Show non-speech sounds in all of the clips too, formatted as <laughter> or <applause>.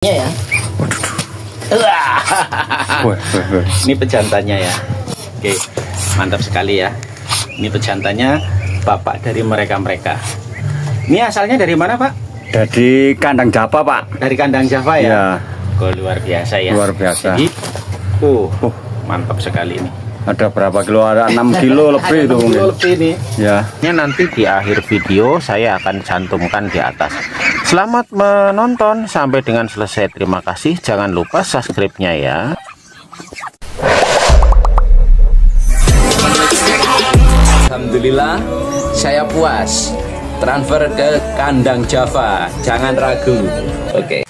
ya. Wah, wah, wah. Ini pejantannya ya. Oke, mantap sekali ya. Ini pejantannya bapak dari mereka-mereka. Ini asalnya dari mana Pak? Jadi kandang Japa, Pak. Dari kandang Java ya? Ya, Oh, luar biasa ya. luar biasa. Jadi, uh, Uh, mantap sekali ini. Ada berapa kilo? Ada 6 kilo lebih itu mungkin. lebih nih. Ya. Ini nanti di akhir video saya akan cantumkan di atas. Selamat menonton sampai dengan selesai. Terima kasih. Jangan lupa subscribe-nya ya. Alhamdulillah saya puas transfer ke kandang Java jangan ragu oke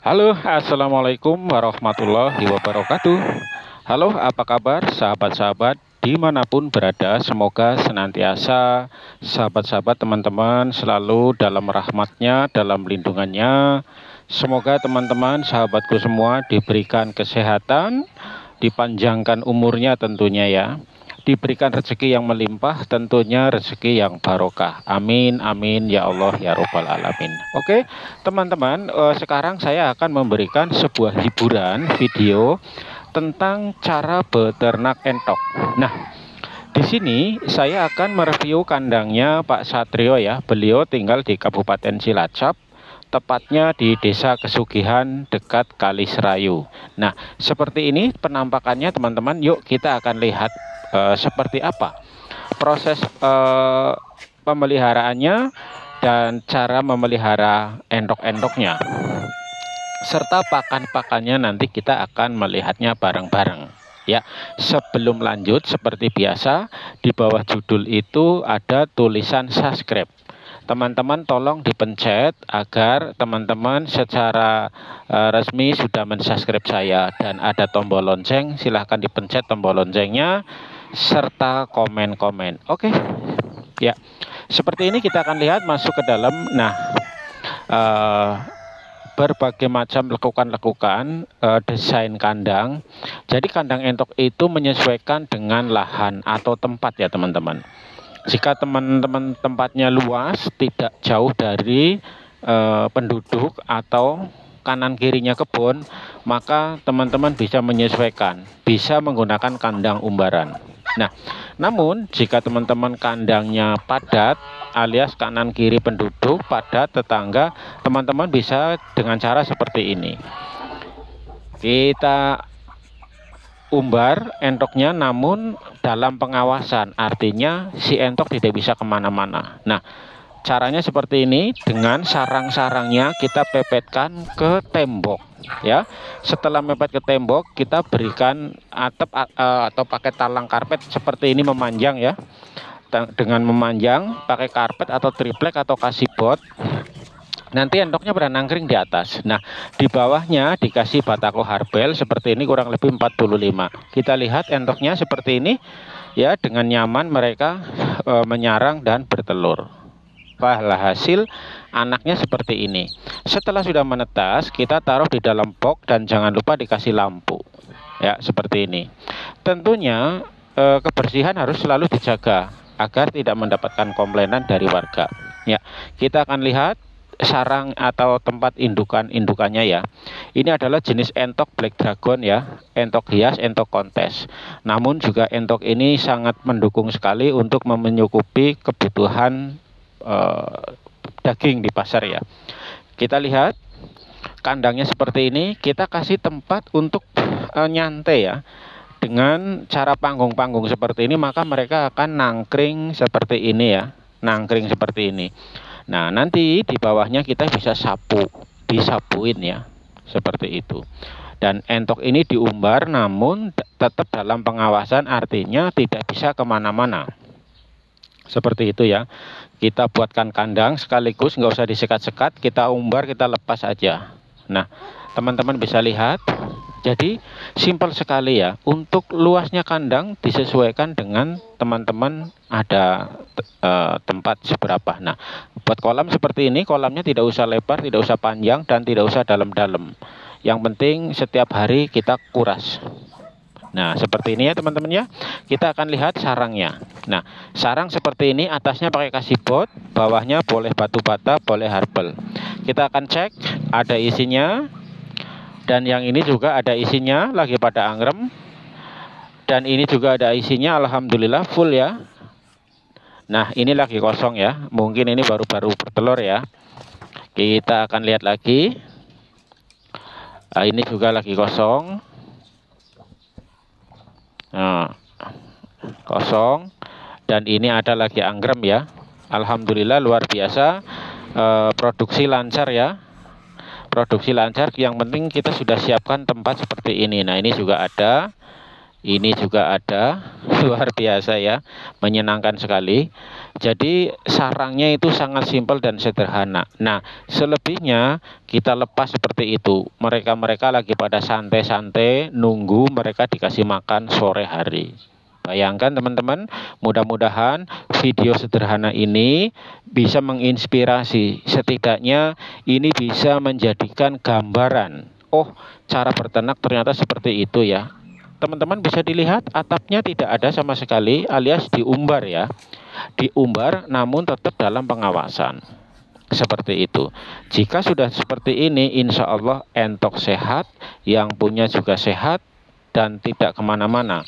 Halo, assalamualaikum warahmatullahi wabarakatuh. Halo, apa kabar sahabat-sahabat di mana pun berada? Semoga senantiasa sahabat-sahabat teman-teman selalu dalam rahmatnya, dalam lindungannya. Semoga teman-teman sahabatku semua diberikan kesehatan, dipanjangkan umurnya tentunya ya diberikan rezeki yang melimpah tentunya rezeki yang barokah amin amin ya Allah ya robbal alamin oke teman-teman eh, sekarang saya akan memberikan sebuah hiburan video tentang cara beternak entok nah di sini saya akan mereview kandangnya Pak Satrio ya beliau tinggal di Kabupaten Cilacap tepatnya di Desa Kesugihan dekat Kali Serayu. Nah, seperti ini penampakannya teman-teman. Yuk kita akan lihat eh, seperti apa proses eh, pemeliharaannya dan cara memelihara endok-endoknya. Serta pakan-pakannya nanti kita akan melihatnya bareng-bareng. Ya, sebelum lanjut seperti biasa di bawah judul itu ada tulisan subscribe. Teman-teman tolong dipencet agar teman-teman secara uh, resmi sudah mensubscribe saya dan ada tombol lonceng silahkan dipencet tombol loncengnya serta komen-komen. Oke ya. Seperti ini kita akan lihat masuk ke dalam. Nah uh, berbagai macam lekukan-lekukan uh, desain kandang jadi kandang entok itu menyesuaikan dengan lahan atau tempat ya teman-teman jika teman-teman tempatnya luas, tidak jauh dari eh, penduduk atau kanan kirinya kebun, maka teman-teman bisa menyesuaikan, bisa menggunakan kandang umbaran. Nah, namun jika teman-teman kandangnya padat alias kanan kiri penduduk, padat tetangga, teman-teman bisa dengan cara seperti ini. Kita umbar entoknya namun dalam pengawasan artinya si entok tidak bisa ke mana-mana nah caranya seperti ini dengan sarang-sarangnya kita pepetkan ke tembok ya. Setelah mepet ke tembok kita berikan atap atau pakai talang karpet seperti ini memanjang ya. Dengan memanjang pakai karpet atau triplek atau kasibot nanti endoknya pada nangkring di atas. Nah di bawahnya dikasih batako harbel seperti ini kurang lebih 45 kita lihat endoknya seperti ini ya dengan nyaman mereka e, menyarang dan bertelur Wah, hasil anaknya seperti ini. Setelah sudah menetas kita taruh di dalam box dan jangan lupa dikasih lampu. Ya seperti ini. Tentunya e, kebersihan harus selalu dijaga agar tidak mendapatkan komplainan dari warga. Ya kita akan lihat sarang atau tempat indukan-indukannya ya. Ini adalah jenis entok black dragon ya, entok hias, entok kontes. Namun juga entok ini sangat mendukung sekali untuk menyukupi kebutuhan eh, daging di pasar ya. Kita lihat kandangnya seperti ini, kita kasih tempat untuk eh, nyantai ya. Dengan cara panggung-panggung seperti ini maka mereka akan nangkring seperti ini ya, nangkring seperti ini. Nah, nanti di bawahnya kita bisa sapu, disapuin ya, seperti itu. Dan entok ini diumbar namun tetap dalam pengawasan artinya tidak bisa ke mana-mana. Seperti itu ya. Kita buatkan kandang sekaligus nggak usah disekat-sekat, kita umbar, kita lepas aja. Nah, teman-teman bisa lihat jadi simpel sekali ya. Untuk luasnya kandang disesuaikan dengan teman-teman ada uh, tempat seberapa. Nah, buat kolam seperti ini, kolamnya tidak usah lebar, tidak usah panjang dan tidak usah dalam-dalam. Yang penting setiap hari kita kuras. Nah, seperti ini ya teman-teman ya. Kita akan lihat sarangnya. Nah, sarang seperti ini atasnya pakai kasih bot, bawahnya boleh batu bata, boleh harbel. Kita akan cek ada isinya. Dan yang ini juga ada isinya lagi pada angrem. Dan ini juga ada isinya Alhamdulillah full ya. Nah ini lagi kosong ya. Mungkin ini baru-baru bertelur ya. Kita akan lihat lagi. Nah, ini juga lagi kosong nah kosong. Dan ini ada lagi anggrem ya. Alhamdulillah luar biasa e, produksi lancar ya. Produksi lancar yang penting kita sudah siapkan tempat seperti ini. Nah ini juga ada ini juga ada <laughs> luar biasa ya menyenangkan sekali jadi sarangnya itu sangat simpel dan sederhana nah selebihnya kita lepas seperti itu mereka-mereka lagi pada santai-santai nunggu mereka dikasih makan sore hari Bayangkan teman-teman, mudah-mudahan video sederhana ini bisa menginspirasi. Setidaknya ini bisa menjadikan gambaran. Oh, cara berternak ternyata seperti itu ya. Teman-teman bisa dilihat atapnya tidak ada sama sekali alias diumbar ya. Diumbar namun tetap dalam pengawasan. Seperti itu. Jika sudah seperti ini, insya Allah entok sehat, yang punya juga sehat, dan tidak ke mana-mana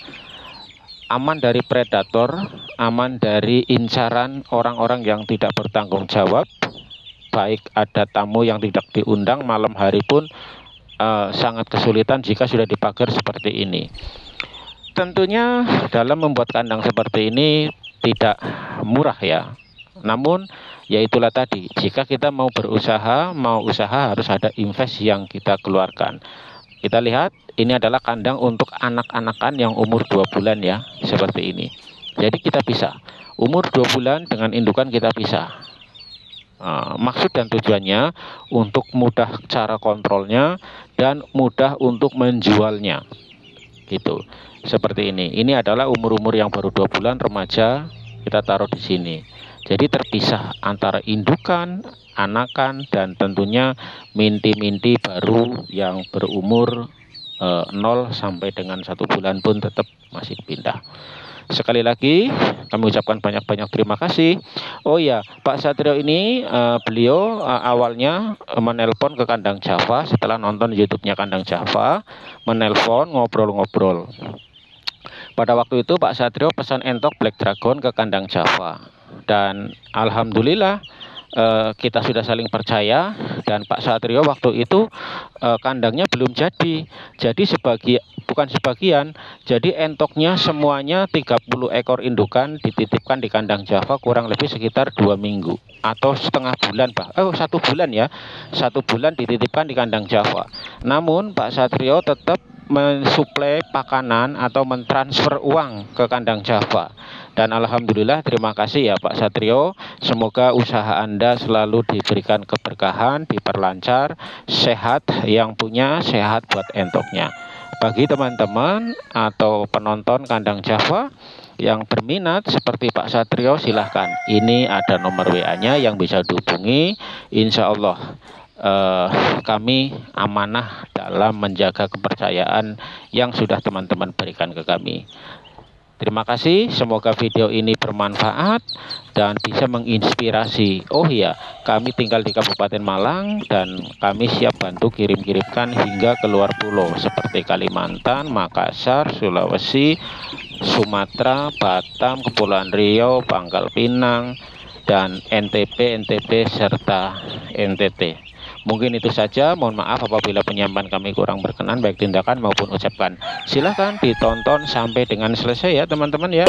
aman dari predator, aman dari incaran orang-orang yang tidak bertanggung jawab, baik ada tamu yang tidak diundang malam hari pun uh, sangat kesulitan jika sudah dipagar seperti ini. Tentunya dalam membuat kandang seperti ini tidak murah ya. Namun ya itulah tadi, jika kita mau berusaha, mau usaha harus ada invest yang kita keluarkan. Kita lihat ini adalah kandang untuk anak-anakan yang umur 2 bulan ya, seperti ini. Jadi kita bisa umur 2 bulan dengan indukan kita bisa. Uh, maksud dan tujuannya untuk mudah cara kontrolnya dan mudah untuk menjualnya. Gitu. Seperti ini. Ini adalah umur-umur yang baru 2 bulan remaja kita taruh di sini. Jadi terpisah antara indukan, anakan dan tentunya minti-minti baru yang berumur e, eh, 0 sampai dengan satu bulan pun tetap masih pindah. Sekali lagi kami ucapkan banyak-banyak terima kasih. Oh ya, Pak Satrio ini uh, beliau uh, awalnya menelpon ke kandang Java setelah nonton YouTube-nya kandang Java, menelpon ngobrol-ngobrol. Pada waktu itu Pak Satrio pesan entok Black Dragon ke kandang Java dan alhamdulillah uh, kita sudah saling percaya dan Pak Satrio waktu itu uh, kandangnya belum jadi. Jadi sebagi bukan sebagian, jadi entoknya semuanya 30 ekor indukan dititipkan di kandang Java kurang lebih sekitar dua minggu atau setengah bulan Pak. Oh satu bulan ya, satu bulan dititipkan di kandang Java. Namun Pak Satrio tetap mensuplai pakanan atau mentransfer uang ke kandang Java dan alhamdulillah terima kasih ya Pak Satrio. Semoga usaha Anda selalu diberikan keberkahan, diperlancar, sehat yang punya sehat buat entoknya. Bagi teman-teman atau penonton kandang Java yang berminat seperti Pak Satrio silahkan. Ini ada nomor WA-nya yang bisa dihubungi. Insya Allah eh, kami amanah dalam menjaga kepercayaan yang sudah teman-teman berikan ke kami. Terima kasih, semoga video ini bermanfaat dan bisa menginspirasi. Oh iya, kami tinggal di Kabupaten Malang dan kami siap bantu kirim-kirimkan hingga ke luar pulau seperti Kalimantan, Makassar, Sulawesi, Sumatera, Batam, Kepulauan Riau, Pangkal Pinang, dan NTP, NTB, serta NTT. Mungkin itu saja. Mohon maaf apabila penyampaian kami kurang berkenan baik tindakan maupun ucapkan. Silahkan ditonton sampai dengan selesai ya teman-teman ya.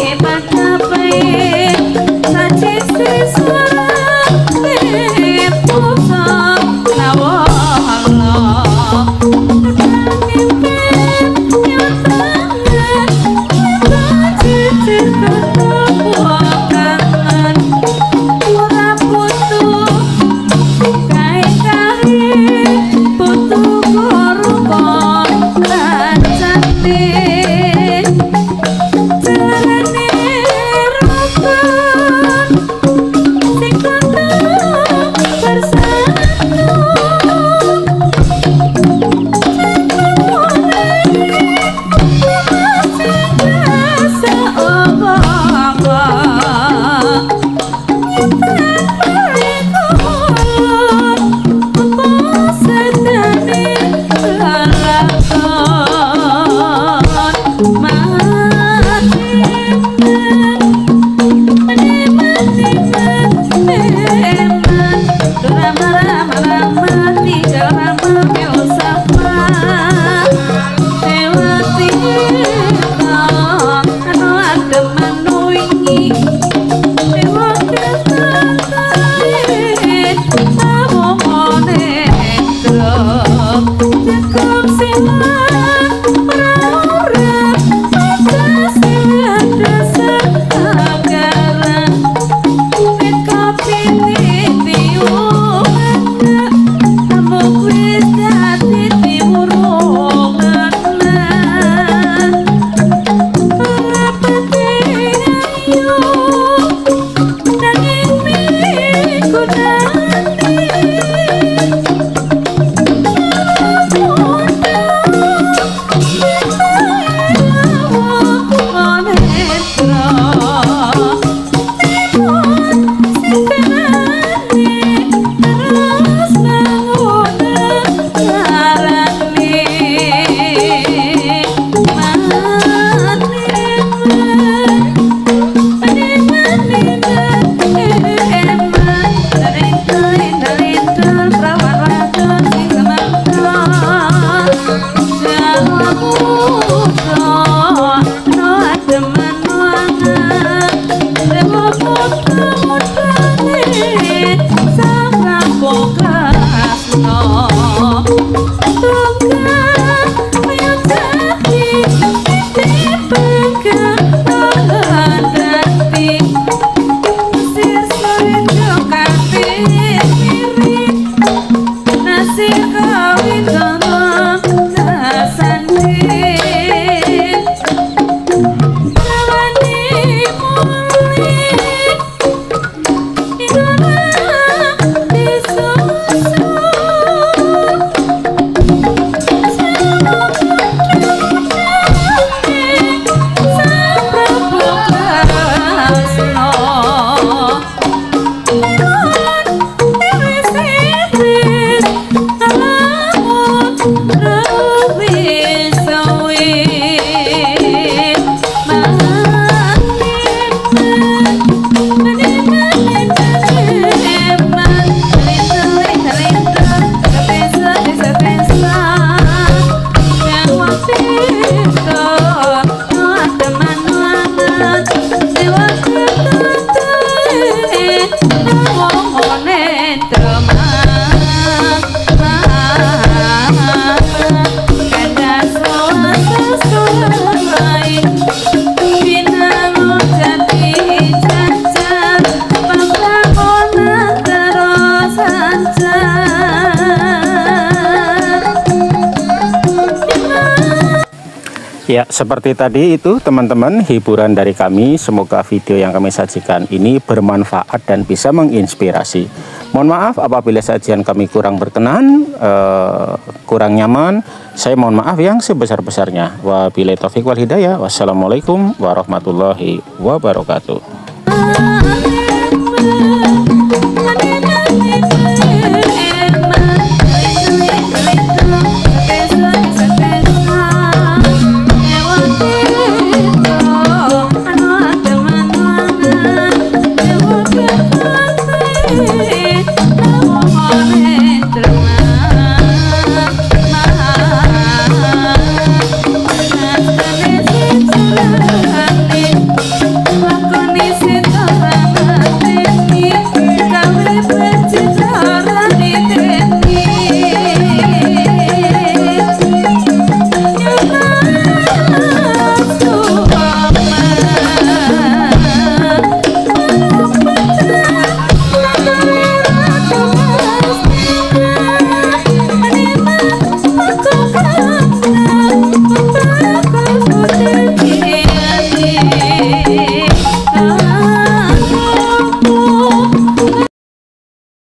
Ya, seperti tadi itu teman-teman hiburan dari kami. Semoga video yang kami sajikan ini bermanfaat dan bisa menginspirasi. Mohon maaf apabila sajian kami kurang berkenan, eh, kurang nyaman. Saya mohon maaf yang sebesar-besarnya. Wabillahi taufik wal hidayah. Wassalamualaikum warahmatullahi wabarakatuh.